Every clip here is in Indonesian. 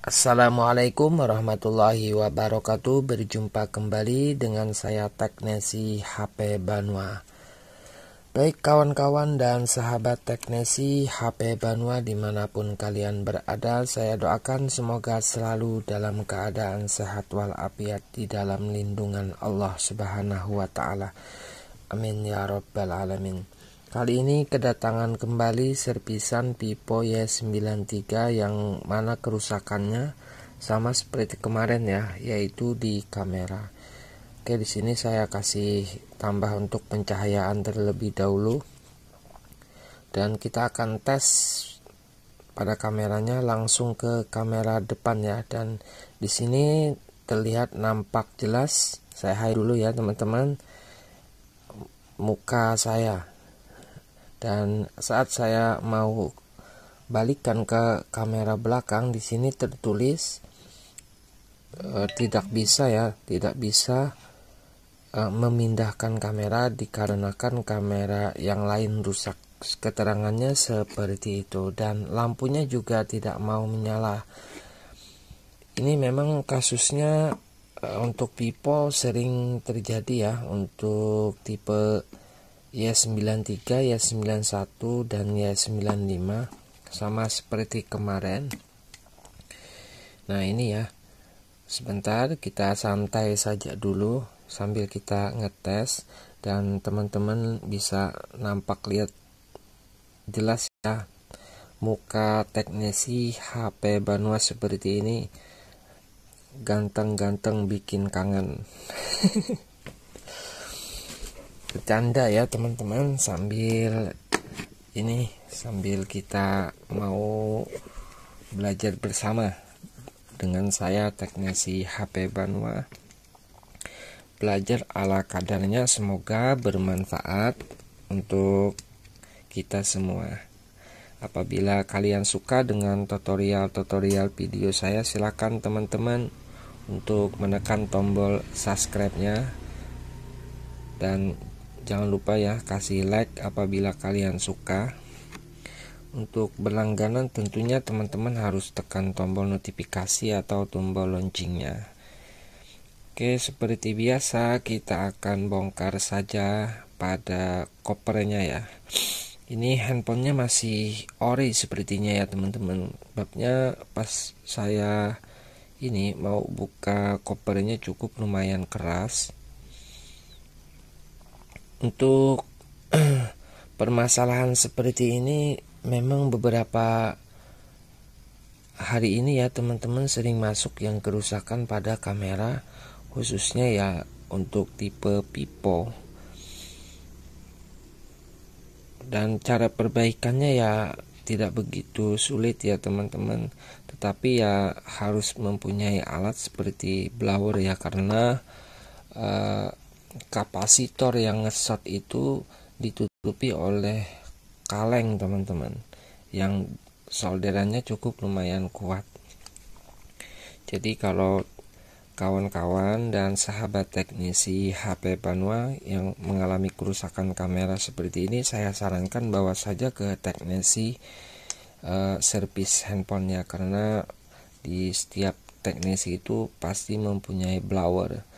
Assalamualaikum warahmatullahi wabarakatuh. Berjumpa kembali dengan saya Teknesi HP Banua. Baik kawan-kawan dan sahabat Teknesi HP Banua di mana pun kalian berada Saya doakan semoga selalu dalam keadaan sehat walafiat Di dalam lindungan Allah subhanahu wa ta'ala. Amin ya rabbal alamin Kali ini kedatangan kembali servisan Vivo Y93 yang mana kerusakannya sama seperti kemarin ya, yaitu di kamera. Oke, di sini saya kasih tambah untuk pencahayaan terlebih dahulu. Dan kita akan tes pada kameranya langsung ke kamera depan ya dan di sini terlihat nampak jelas. Saya hide dulu ya, teman-teman. Muka saya dan saat saya mau balikkan ke kamera belakang di sini tertulis e, tidak bisa ya tidak bisa e, memindahkan kamera dikarenakan kamera yang lain rusak. Keterangannya seperti itu. Dan lampunya juga tidak mau menyala. Ini memang kasusnya e, untuk people sering terjadi ya untuk tipe ya 93 ya 91 dan ya 95 sama seperti kemarin. Nah ini ya. Sebentar kita santai saja dulu sambil kita ngetes dan teman-teman bisa nampak lihat jelas ya muka teknisi HP Banua seperti ini. Ganteng-ganteng bikin kangen bercanda ya teman-teman. Sambil ini sambil kita mau belajar bersama dengan saya teknisi HP Banua. Belajar ala kadarnya semoga bermanfaat untuk kita semua. Apabila kalian suka dengan tutorial-tutorial video saya silakan teman-teman untuk menekan tombol subscribe-nya. Dan Jangan lupa ya kasih like apabila kalian suka. Untuk berlangganan tentunya teman-teman harus tekan tombol notifikasi atau tombol loncengnya. Oke, seperti biasa kita akan bongkar saja pada kopernya ya. Ini handphonenya masih ori sepertinya ya teman-teman. Babnya pas saya ini mau buka kopernya cukup lumayan keras untuk permasalahan seperti ini memang beberapa hari ini ya teman-teman sering masuk yang kerusakan pada kamera khususnya ya untuk tipe pipo. Dan cara perbaikannya ya tidak begitu sulit ya teman-teman. Tetapi ya harus mempunyai alat seperti blower ya karena uh, kapasitor yang ngesot itu ditutupi oleh kaleng teman-teman yang solderannya cukup lumayan kuat. Jadi kalau kawan-kawan dan sahabat teknisi HP Banua yang mengalami kerusakan kamera seperti ini saya sarankan bawa saja ke teknisi uh, servis handphonenya. Karena di setiap teknisi itu pasti mempunyai blower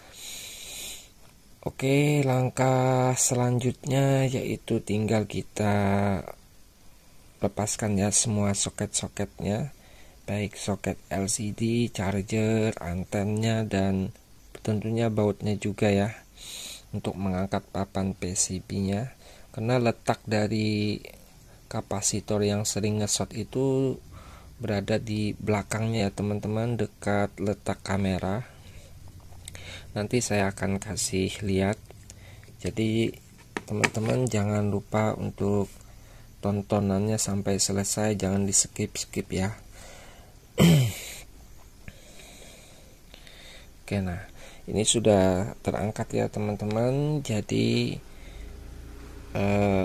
Oke, langkah selanjutnya yaitu tinggal kita lepaskan ya semua soket-soketnya, baik soket LCD, charger, antennya dan tentunya bautnya juga ya untuk mengangkat papan PCB-nya karena letak dari kapasitor yang sering ngesot itu berada di belakangnya ya teman-teman dekat letak kamera nanti saya akan kasih lihat. Jadi teman-teman jangan lupa untuk tontonannya sampai selesai. Jangan di skip skip ya. Oke nah ini sudah terangkat ya teman-teman. Jadi eh,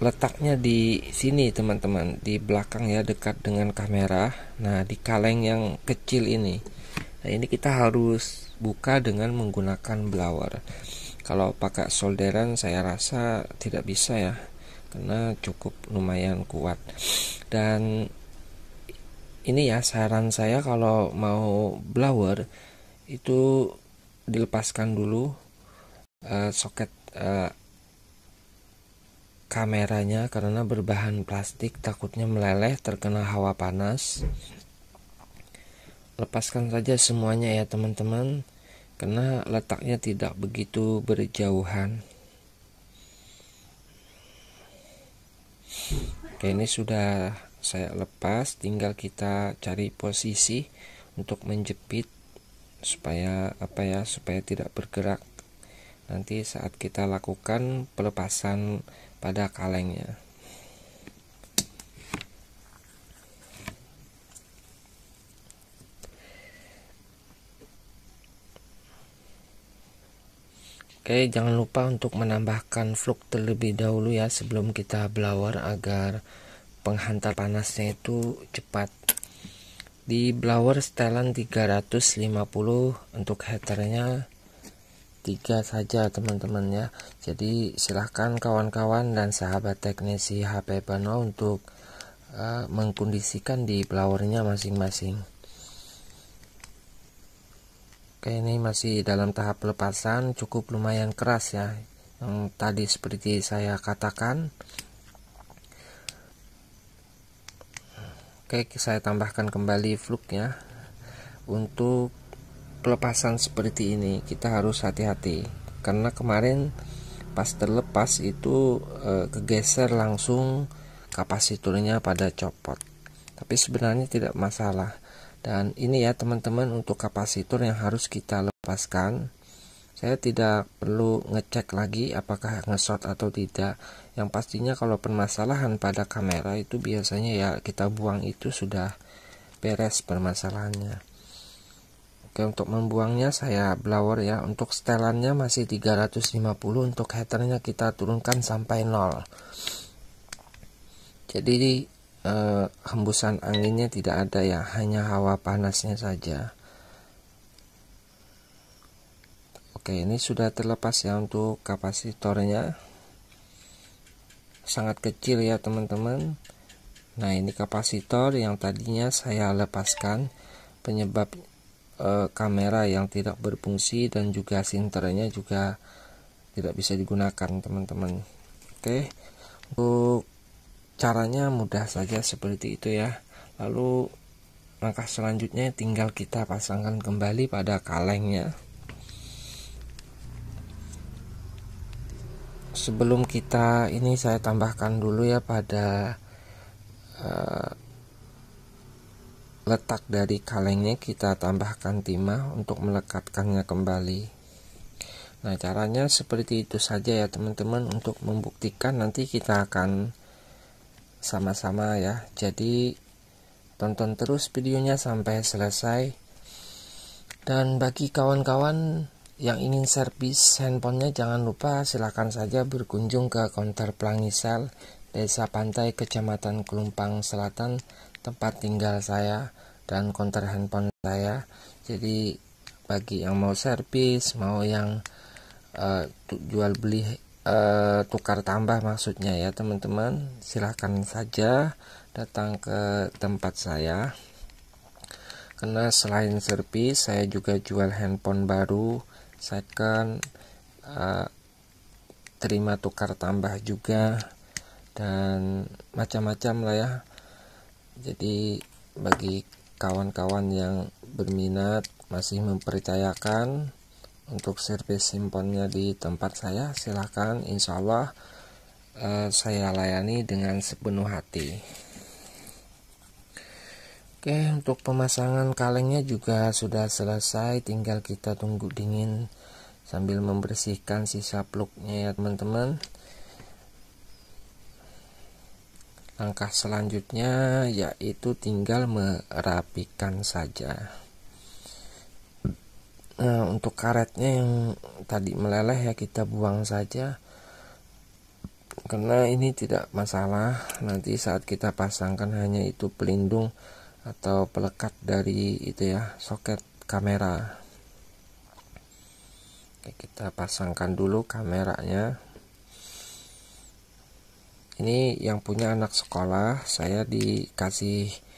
letaknya di sini teman-teman. Di belakang ya dekat dengan kamera. Nah di kaleng yang kecil ini. Nah ini kita harus buka dengan menggunakan blower. Kalau pakai solderan saya rasa tidak bisa ya karena cukup lumayan kuat. Dan ini ya saran saya kalau mau blower itu dilepaskan dulu uh, soket uh, kameranya karena berbahan plastik takutnya meleleh terkena hawa panas lepaskan saja semuanya ya teman-teman karena letaknya tidak begitu berjauhan. Oke ini sudah saya lepas tinggal kita cari posisi untuk menjepit supaya apa ya supaya tidak bergerak. Nanti saat kita lakukan pelepasan pada kalengnya Oke, jangan lupa untuk menambahkan fluk terlebih dahulu ya sebelum kita blower agar penghantar panasnya itu cepat. Di blower setelan 350 untuk heaternya tiga saja teman-teman ya. Jadi silahkan kawan-kawan dan sahabat teknisi HP Pano untuk uh, mengkondisikan di blowernya masing-masing Oke ini masih dalam tahap pelepasan cukup lumayan keras ya. Yang tadi seperti saya katakan. Oke saya tambahkan kembali fluknya untuk pelepasan seperti ini kita harus hati-hati. Karena kemarin pas terlepas itu e, kegeser langsung kapasitornya pada copot. Tapi sebenarnya tidak masalah dan ini ya teman-teman untuk kapasitor yang harus kita lepaskan. Saya tidak perlu ngecek lagi apakah nge-short atau tidak. Yang pastinya kalau permasalahan pada kamera itu biasanya ya kita buang itu sudah beres permasalahannya. Oke untuk membuangnya saya blower ya. Untuk setelannya masih 350 untuk headernya kita turunkan sampai 0 jadi eh, hembusan anginnya tidak ada ya hanya hawa panasnya saja. Oke ini sudah terlepas ya untuk kapasitornya. Sangat kecil ya teman-teman. Nah ini kapasitor yang tadinya saya lepaskan. Penyebab e, kamera yang tidak berfungsi dan juga sinternya juga tidak bisa digunakan teman-teman. Oke untuk caranya mudah saja seperti itu ya. Lalu langkah selanjutnya tinggal kita pasangkan kembali pada kalengnya. Sebelum kita ini saya tambahkan dulu ya pada uh, letak dari kalengnya kita tambahkan timah untuk melekatkannya kembali. Nah caranya seperti itu saja ya teman-teman untuk membuktikan nanti kita akan sama-sama ya. Jadi tonton terus videonya sampai selesai. Dan bagi kawan-kawan yang ingin servis handphonenya jangan lupa silakan saja berkunjung ke konter Plangisel Desa Pantai Kecamatan Kelumpang Selatan tempat tinggal saya dan konter handphone saya. Jadi bagi yang mau servis mau yang uh, jual beli uh, tukar tambah maksudnya ya teman-teman. Silahkan saja datang ke tempat saya. Karena selain servis saya juga jual handphone baru second uh, terima tukar tambah juga dan macam-macam lah ya. Jadi bagi kawan-kawan yang berminat masih mempercayakan untuk servis simponnya di tempat saya silahkan insya Allah uh, saya layani dengan sepenuh hati. Oke untuk pemasangan kalengnya juga sudah selesai. Tinggal kita tunggu dingin sambil membersihkan sisa plugnya ya teman-teman. Langkah selanjutnya yaitu tinggal merapikan saja nah untuk karetnya yang tadi meleleh ya kita buang saja. Karena ini tidak masalah. Nanti saat kita pasangkan hanya itu pelindung atau pelekat dari itu ya soket kamera. Oke, kita pasangkan dulu kameranya. Ini yang punya anak sekolah saya dikasih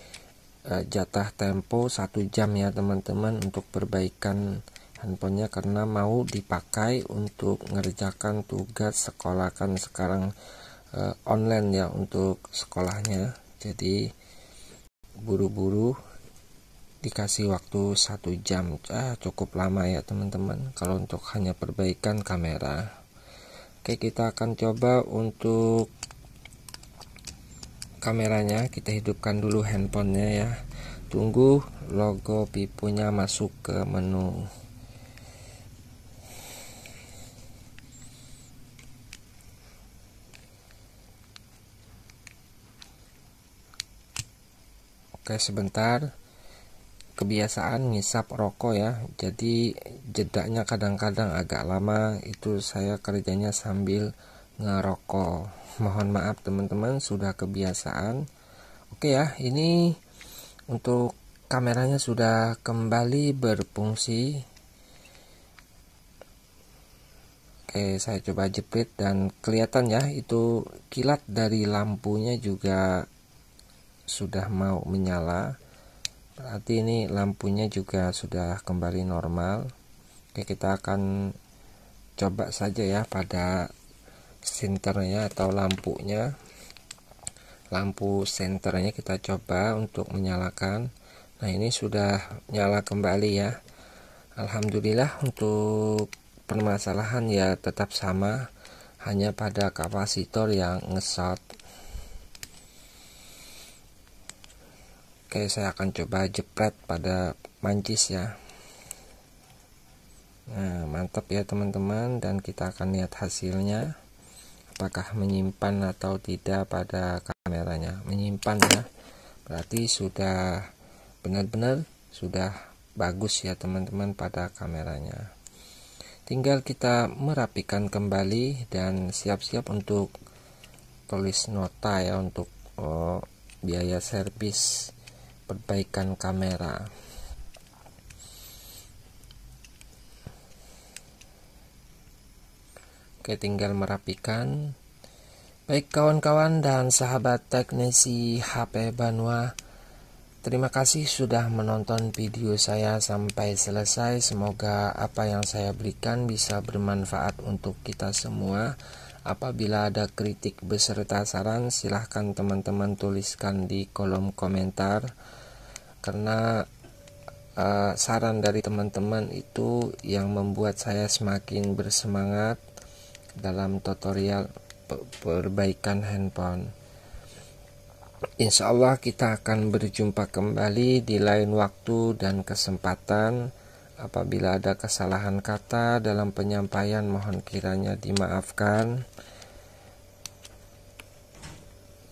uh, jatah tempo satu jam ya teman-teman untuk perbaikan handphonenya karena mau dipakai untuk mengerjakan tugas sekolah kan sekarang uh, online ya untuk sekolahnya. Jadi buru-buru dikasih waktu satu jam. Ah, cukup lama ya teman-teman kalau untuk hanya perbaikan kamera. Oke kita akan coba untuk kameranya kita hidupkan dulu handphonenya ya. Tunggu logo pipunya masuk ke menu. Oke sebentar. Kebiasaan ngisap rokok ya. Jadi jedaknya kadang-kadang agak lama. Itu saya kerjanya sambil ngerokok. Mohon maaf teman-teman sudah kebiasaan. Oke ya ini untuk kameranya sudah kembali berfungsi. Oke saya coba jepit dan kelihatan ya itu kilat dari lampunya juga sudah mau menyala. Berarti ini lampunya juga sudah kembali normal. Oke kita akan coba saja ya pada senternya atau lampunya. Lampu senternya kita coba untuk menyalakan. Nah ini sudah nyala kembali ya. Alhamdulillah untuk permasalahan ya tetap sama hanya pada kapasitor yang ngesot Oke saya akan coba jepret pada mancis ya. Nah mantap ya teman-teman dan kita akan lihat hasilnya Apakah menyimpan atau tidak pada kameranya. Menyimpan ya. Berarti sudah benar-benar sudah bagus ya teman-teman pada kameranya. Tinggal kita merapikan kembali dan siap-siap untuk tulis nota ya untuk oh, biaya servis perbaikan kamera Oke tinggal merapikan. Baik kawan-kawan dan sahabat teknisi HP Banua Terima kasih sudah menonton video saya sampai selesai. Semoga apa yang saya berikan bisa bermanfaat untuk kita semua. Apabila ada kritik beserta saran silahkan teman-teman tuliskan di kolom komentar. Karena uh, saran dari teman-teman itu yang membuat saya semakin bersemangat dalam tutorial perbaikan handphone. Insya Allah kita akan berjumpa kembali di lain waktu dan kesempatan. Apabila ada kesalahan kata dalam penyampaian, mohon kiranya dimaafkan.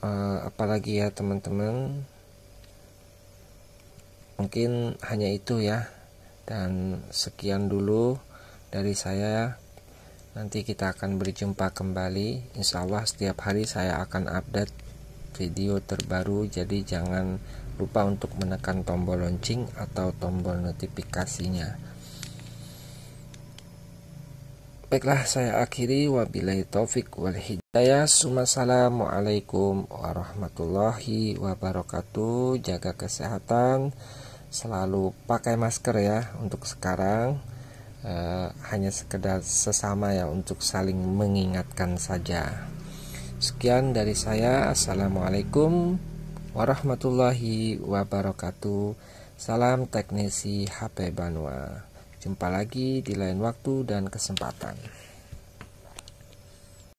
Uh, apalagi ya teman-teman mungkin hanya itu ya dan sekian dulu dari saya nanti kita akan berjumpa kembali. Insya Allah setiap hari saya akan update video terbaru. Jadi jangan lupa untuk menekan tombol lonceng atau tombol notifikasinya. Baiklah saya akhiri. Wabillahi taufik wal hidayah. Assalamualaikum warahmatullahi wabarakatuh. Jaga kesehatan. Selalu pakai masker ya untuk sekarang uh, hanya sekedar sesama ya untuk saling mengingatkan saja. Sekian dari saya. Assalamualaikum warahmatullahi wabarakatuh. Salam teknisi HP Banua. Jumpa lagi di lain waktu dan kesempatan